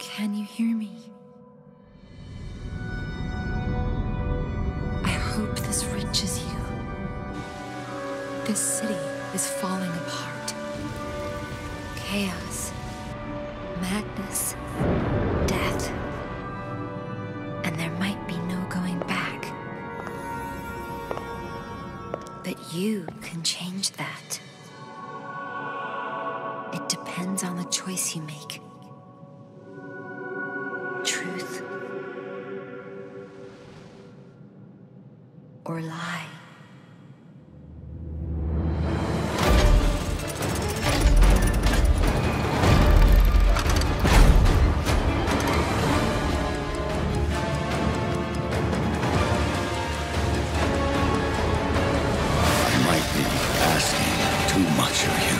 Can you hear me? I hope this reaches you. This city is falling apart. Chaos, madness, death. And there might be no going back. But you can change that. It depends on the choice you make. Of you.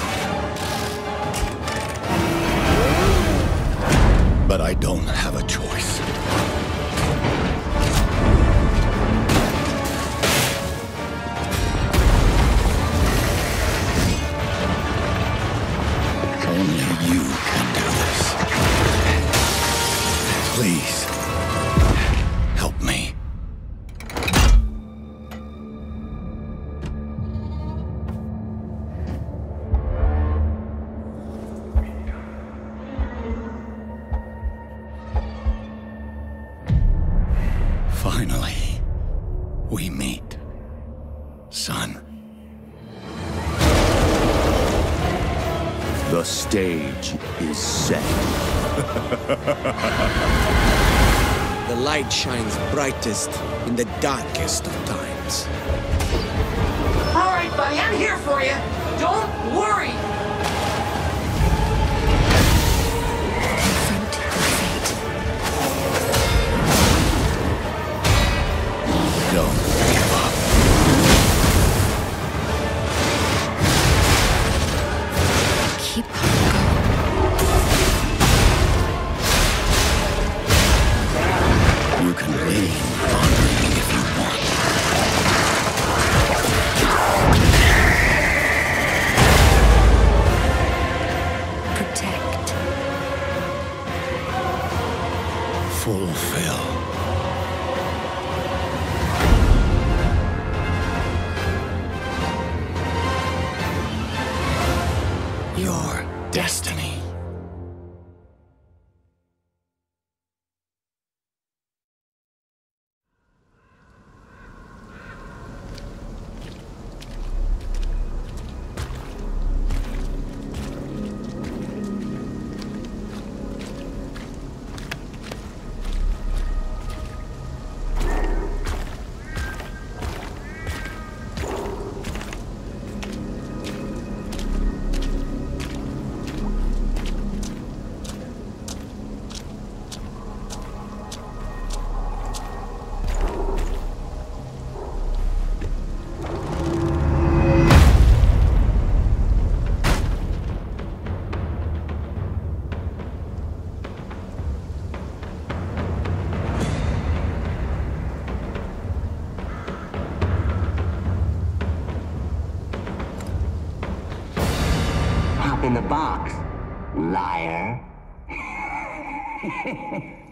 But I don't have a choice. Finally, we meet. Son. The stage is set. The light shines brightest in the darkest of times. All right, buddy, I'm here for you. Don't worry. Fulfill. Box, liar.